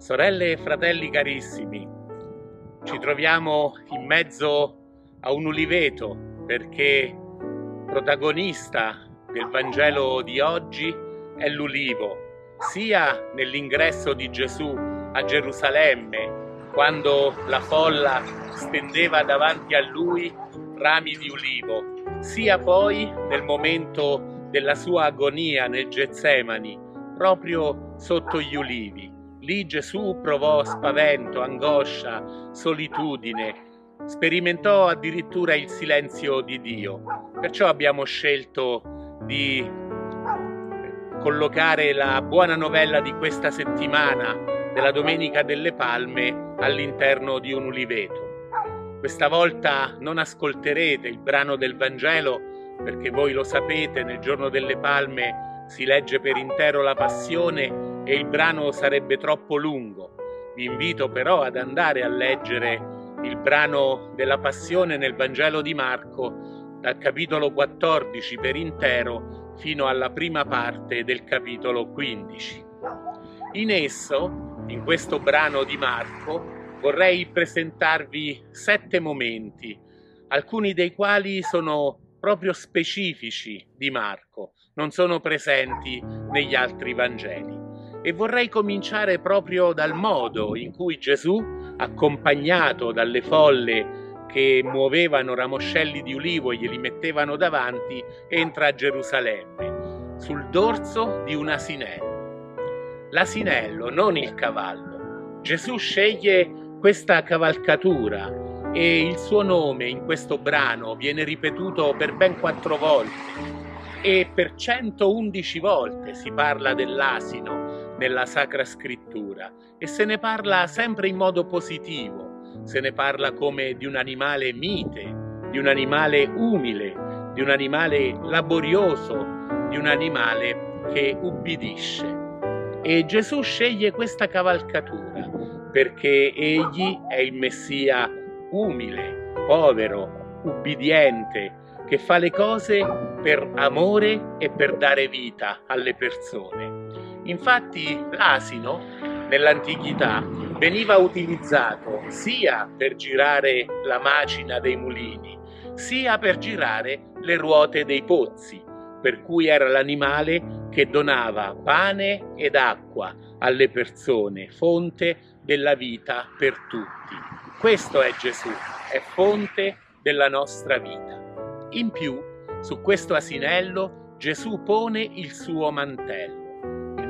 Sorelle e fratelli carissimi, ci troviamo in mezzo a un uliveto perché protagonista del Vangelo di oggi è l'ulivo, sia nell'ingresso di Gesù a Gerusalemme, quando la folla stendeva davanti a lui rami di ulivo, sia poi nel momento della sua agonia nel Getsemani, proprio sotto gli ulivi. Lì Gesù provò spavento, angoscia, solitudine, sperimentò addirittura il silenzio di Dio. Perciò abbiamo scelto di collocare la buona novella di questa settimana della Domenica delle Palme all'interno di un uliveto. Questa volta non ascolterete il brano del Vangelo perché voi lo sapete, nel giorno delle Palme si legge per intero la Passione e il brano sarebbe troppo lungo. Vi invito però ad andare a leggere il brano della Passione nel Vangelo di Marco dal capitolo 14 per intero fino alla prima parte del capitolo 15. In esso, in questo brano di Marco, vorrei presentarvi sette momenti, alcuni dei quali sono proprio specifici di Marco, non sono presenti negli altri Vangeli e vorrei cominciare proprio dal modo in cui Gesù, accompagnato dalle folle che muovevano ramoscelli di ulivo e glieli mettevano davanti, entra a Gerusalemme sul dorso di un asinello. L'asinello, non il cavallo. Gesù sceglie questa cavalcatura e il suo nome in questo brano viene ripetuto per ben quattro volte e per 111 volte si parla dell'asino nella Sacra Scrittura e se ne parla sempre in modo positivo, se ne parla come di un animale mite, di un animale umile, di un animale laborioso, di un animale che ubbidisce. E Gesù sceglie questa cavalcatura perché egli è il Messia umile, povero, ubbidiente, che fa le cose per amore e per dare vita alle persone. Infatti l'asino nell'antichità veniva utilizzato sia per girare la macina dei mulini, sia per girare le ruote dei pozzi, per cui era l'animale che donava pane ed acqua alle persone, fonte della vita per tutti. Questo è Gesù, è fonte della nostra vita. In più, su questo asinello Gesù pone il suo mantello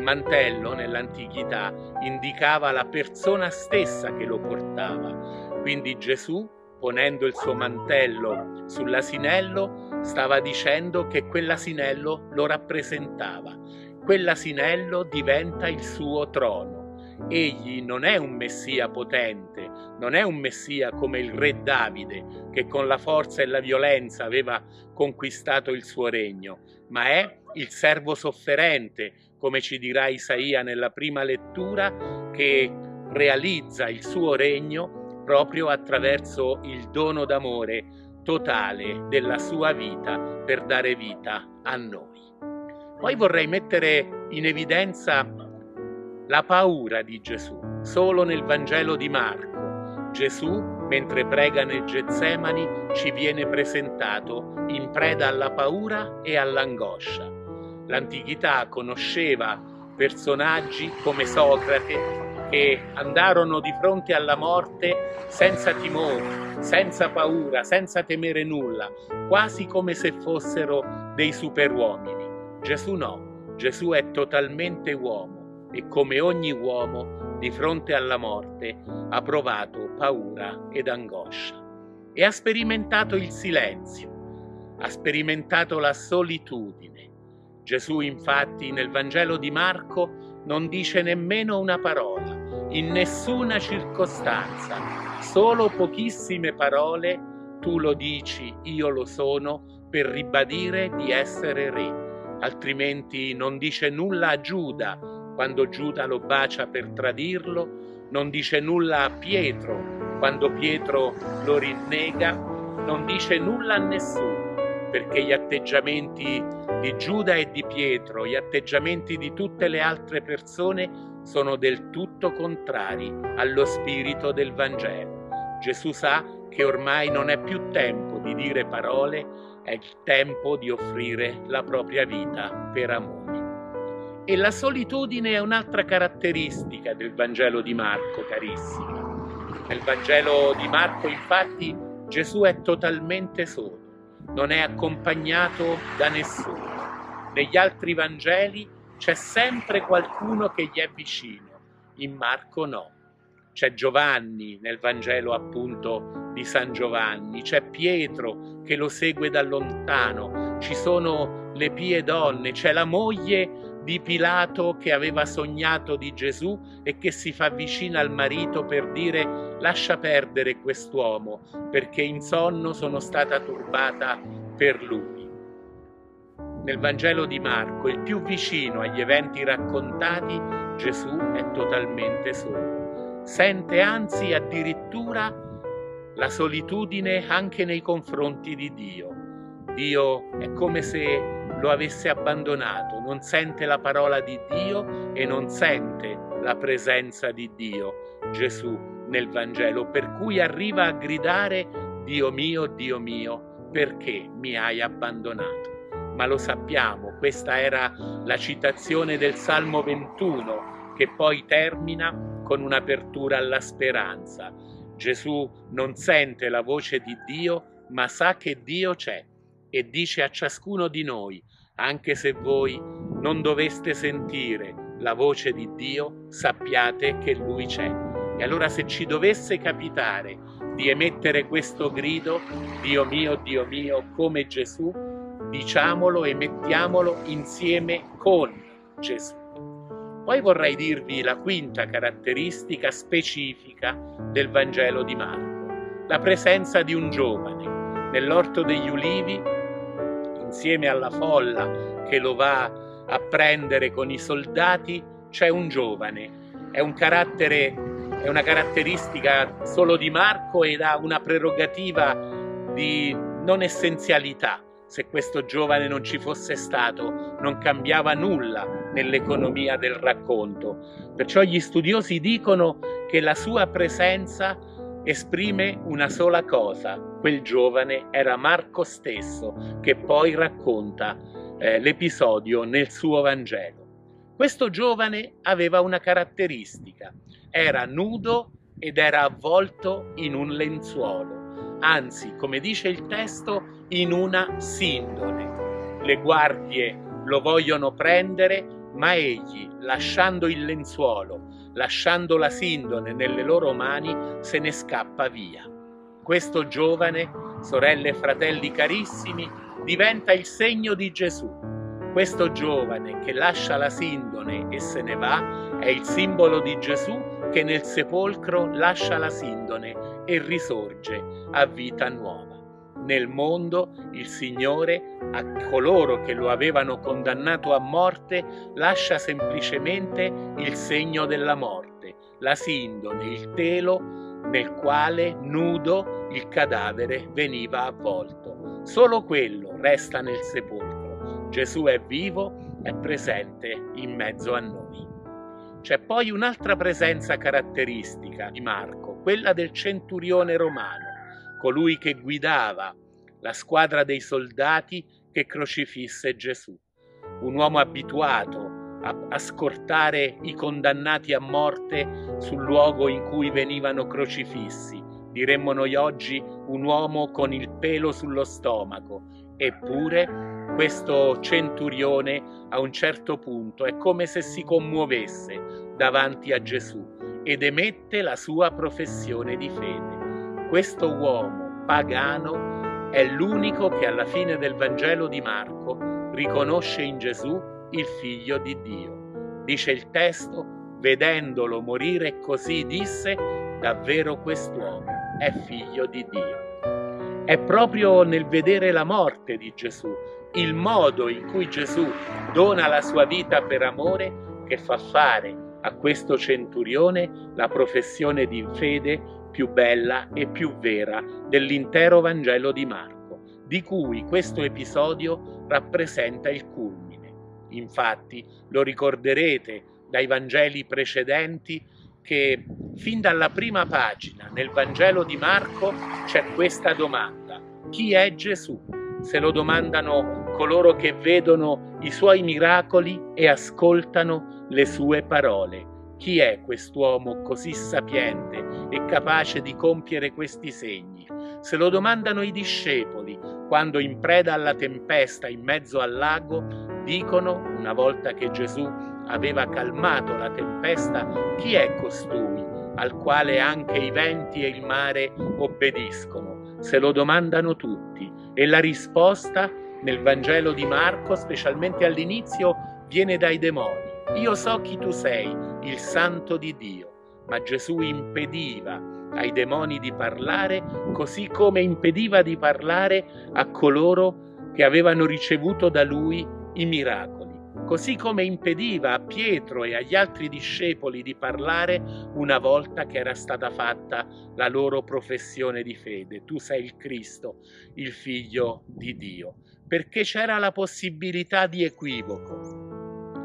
mantello nell'antichità indicava la persona stessa che lo portava. Quindi Gesù, ponendo il suo mantello sull'asinello, stava dicendo che quell'asinello lo rappresentava. Quell'asinello diventa il suo trono. Egli non è un messia potente, non è un messia come il re Davide che con la forza e la violenza aveva conquistato il suo regno, ma è il servo sofferente come ci dirà Isaia nella prima lettura, che realizza il suo regno proprio attraverso il dono d'amore totale della sua vita per dare vita a noi. Poi vorrei mettere in evidenza la paura di Gesù. Solo nel Vangelo di Marco Gesù, mentre prega nel Getsemani, ci viene presentato in preda alla paura e all'angoscia l'antichità conosceva personaggi come Socrate che andarono di fronte alla morte senza timore, senza paura, senza temere nulla, quasi come se fossero dei superuomini. Gesù no, Gesù è totalmente uomo e come ogni uomo di fronte alla morte ha provato paura ed angoscia. E ha sperimentato il silenzio, ha sperimentato la solitudine, Gesù infatti nel Vangelo di Marco non dice nemmeno una parola, in nessuna circostanza, solo pochissime parole tu lo dici, io lo sono, per ribadire di essere re, altrimenti non dice nulla a Giuda quando Giuda lo bacia per tradirlo, non dice nulla a Pietro quando Pietro lo rinnega, non dice nulla a nessuno, perché gli atteggiamenti di Giuda e di Pietro, gli atteggiamenti di tutte le altre persone sono del tutto contrari allo spirito del Vangelo. Gesù sa che ormai non è più tempo di dire parole, è il tempo di offrire la propria vita per amore. E la solitudine è un'altra caratteristica del Vangelo di Marco, carissimi. Nel Vangelo di Marco, infatti, Gesù è totalmente solo, non è accompagnato da nessuno. Negli altri Vangeli c'è sempre qualcuno che gli è vicino, in Marco no. C'è Giovanni nel Vangelo appunto di San Giovanni, c'è Pietro che lo segue da lontano, ci sono le pie donne, c'è la moglie di Pilato che aveva sognato di Gesù e che si fa vicina al marito per dire lascia perdere quest'uomo perché in sonno sono stata turbata per lui. Nel Vangelo di Marco, il più vicino agli eventi raccontati, Gesù è totalmente solo. Sente anzi addirittura la solitudine anche nei confronti di Dio. Dio è come se lo avesse abbandonato, non sente la parola di Dio e non sente la presenza di Dio, Gesù, nel Vangelo, per cui arriva a gridare Dio mio, Dio mio, perché mi hai abbandonato? Ma lo sappiamo, questa era la citazione del Salmo 21 che poi termina con un'apertura alla speranza. Gesù non sente la voce di Dio, ma sa che Dio c'è e dice a ciascuno di noi, anche se voi non doveste sentire la voce di Dio, sappiate che Lui c'è. E allora se ci dovesse capitare di emettere questo grido, Dio mio, Dio mio, come Gesù, diciamolo e mettiamolo insieme con Gesù. Poi vorrei dirvi la quinta caratteristica specifica del Vangelo di Marco, la presenza di un giovane. Nell'orto degli ulivi insieme alla folla che lo va a prendere con i soldati, c'è un giovane. È, un carattere, è una caratteristica solo di Marco ed ha una prerogativa di non essenzialità. Se questo giovane non ci fosse stato, non cambiava nulla nell'economia del racconto. Perciò gli studiosi dicono che la sua presenza esprime una sola cosa, quel giovane era Marco stesso che poi racconta eh, l'episodio nel suo Vangelo. Questo giovane aveva una caratteristica, era nudo ed era avvolto in un lenzuolo, anzi, come dice il testo, in una sindone. Le guardie lo vogliono prendere, ma egli, lasciando il lenzuolo, lasciando la sindone nelle loro mani, se ne scappa via. Questo giovane, sorelle e fratelli carissimi, diventa il segno di Gesù. Questo giovane che lascia la sindone e se ne va è il simbolo di Gesù che nel sepolcro lascia la sindone e risorge a vita nuova. Nel mondo il Signore a coloro che lo avevano condannato a morte lascia semplicemente il segno della morte, la sindone, il telo nel quale nudo il cadavere veniva avvolto. Solo quello resta nel sepolcro. Gesù è vivo, è presente in mezzo a noi. C'è poi un'altra presenza caratteristica di Marco, quella del centurione romano colui che guidava la squadra dei soldati che crocifisse Gesù, un uomo abituato a, a, scortare i condannati a morte sul luogo in cui venivano crocifissi. Diremmo noi oggi un uomo con il pelo sullo stomaco. Eppure questo centurione a un certo punto è come se si commuovesse davanti a Gesù ed emette la sua professione di fede. Questo uomo pagano è l'unico che alla fine del Vangelo di Marco riconosce in Gesù il figlio di Dio. Dice il testo, vedendolo morire così disse, davvero quest'uomo è figlio di Dio. È proprio nel vedere la morte di Gesù, il modo in cui Gesù dona la sua vita per amore, che fa fare a questo centurione la professione di fede più bella e più vera dell'intero Vangelo di Marco. di cui questo episodio rappresenta il culmine. Infatti, lo ricorderete dai Vangeli precedenti che fin dalla prima pagina nel Vangelo di Marco c'è questa domanda. Chi è Gesù? Se lo domandano coloro che vedono i suoi miracoli e ascoltano le sue parole. Chi è quest'uomo così sapiente e capace di compiere questi segni? Se lo domandano i discepoli quando in preda alla tempesta in mezzo al lago dicono, una volta che Gesù aveva calmato la tempesta, chi è costui al quale anche i venti e il mare obbediscono? Se lo domandano tutti e la risposta nel Vangelo di Marco, specialmente all'inizio, viene dai demoni. Io so chi tu sei, il santo di Dio. Ma Gesù impediva ai demoni di parlare, così come impediva di parlare a coloro che avevano ricevuto da lui i miracoli così come impediva a Pietro e agli altri discepoli di parlare una volta che era stata fatta la loro professione di fede. Tu sei il Cristo, il figlio di Dio, perché c'era la possibilità di equivoco.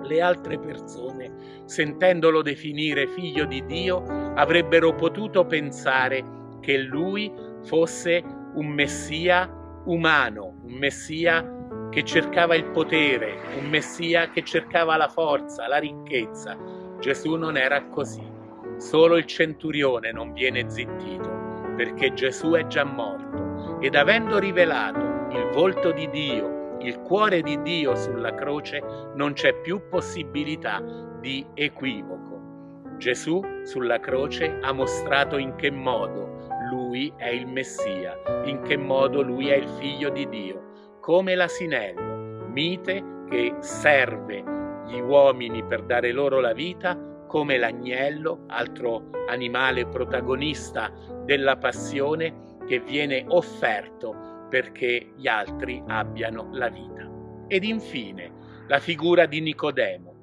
Le altre persone, sentendolo definire figlio di Dio, avrebbero potuto pensare che lui fosse un messia umano, un messia che cercava il potere, un messia che cercava la forza, la ricchezza. Gesù non era così. Solo il centurione non viene zittito, perché Gesù è già morto ed avendo rivelato il volto di Dio, il cuore di Dio sulla croce, non c'è più possibilità di equivoco. Gesù sulla croce ha mostrato in che modo lui è il Messia, in che modo lui è il figlio di Dio come l'asinello, mite che serve gli uomini per dare loro la vita, come l'agnello, altro animale protagonista della passione che viene offerto perché gli altri abbiano la vita. Ed infine la figura di Nicodemo,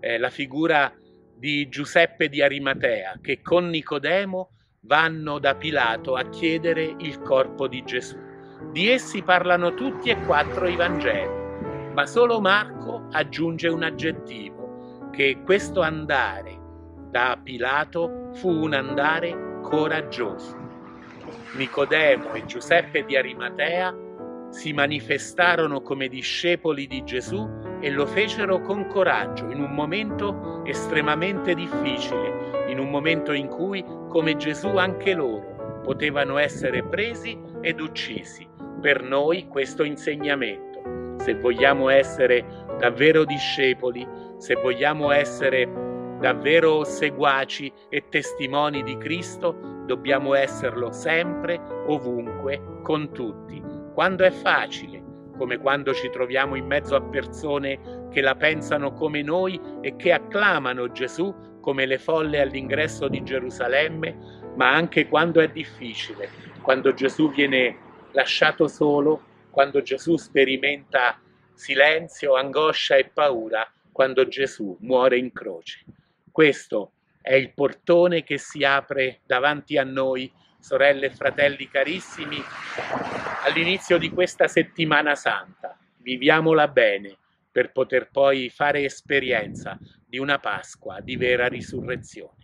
eh, la figura di Giuseppe di Arimatea, che con Nicodemo vanno da Pilato a chiedere il corpo di Gesù. Di essi parlano tutti e quattro i Vangeli, ma solo Marco aggiunge un aggettivo, che questo andare da Pilato fu un andare coraggioso. Nicodemo e Giuseppe di Arimatea si manifestarono come discepoli di Gesù e lo fecero con coraggio in un momento estremamente difficile, in un momento in cui, come Gesù, anche loro potevano essere presi ed uccisi per noi questo insegnamento. Se vogliamo essere davvero discepoli, se vogliamo essere davvero seguaci e testimoni di Cristo, dobbiamo esserlo sempre, ovunque, con tutti. Quando è facile, come quando ci troviamo in mezzo a persone che la pensano come noi e che acclamano Gesù come le folle all'ingresso di Gerusalemme, ma anche quando è difficile, quando Gesù viene lasciato solo quando Gesù sperimenta silenzio, angoscia e paura, quando Gesù muore in croce. Questo è il portone che si apre davanti a noi, sorelle e fratelli carissimi, all'inizio di questa settimana santa. Viviamola bene per poter poi fare esperienza di una Pasqua di vera risurrezione.